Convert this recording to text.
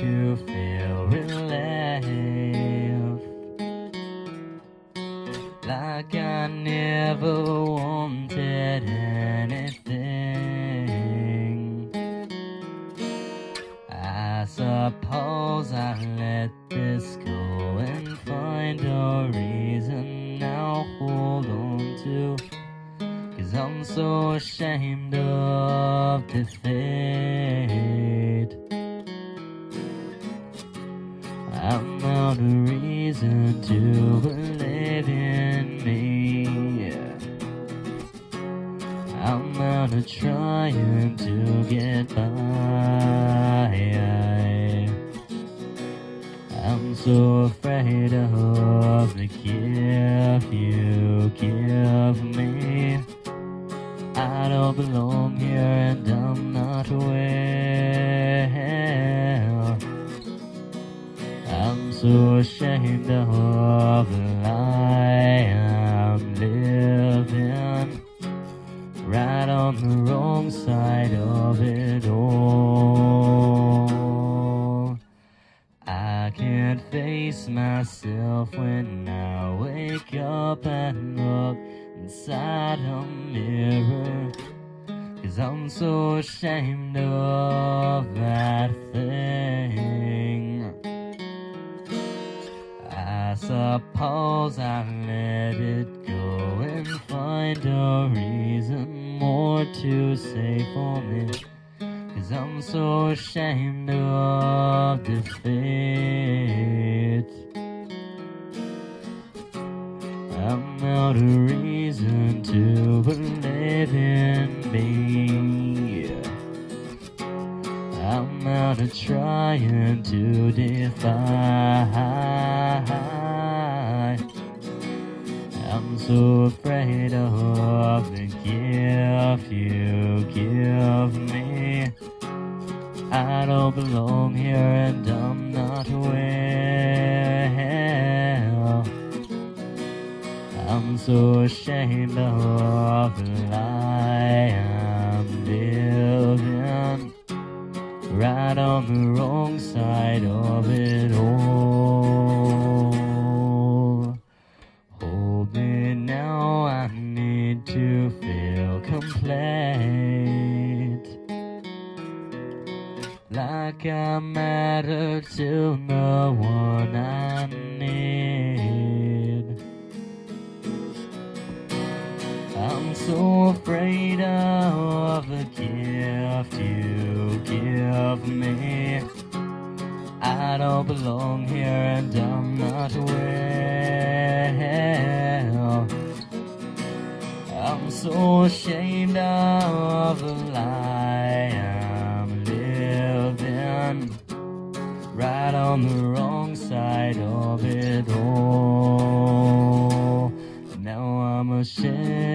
to feel relief Like I never wanted anything. I suppose I let this go and find a reason. Now hold on to Cause I'm so ashamed of the thing. I'm reason to believe in me. I'm out of trying to get by. I'm so afraid of the gift you give me. I don't belong here and I'm not well. So ashamed of the lie I'm living. Right on the wrong side of it all. I can't face myself when I wake up and look inside a mirror. Cause I'm so ashamed of that thing. Suppose I let it go and find a reason more to say for me. Cause I'm so ashamed of defeat. I'm out of reason to believe in me. I'm out of trying to defy. So afraid of the gift you give me. I don't belong here and I'm not well. I'm so ashamed of the lie I'm living. Right on the wrong side of it all. Like I matter to the one I need. I'm so afraid of the gift you give me. I don't belong here and I'm not well. I'm so ashamed of the lie On the wrong side of it all. Now I'm ashamed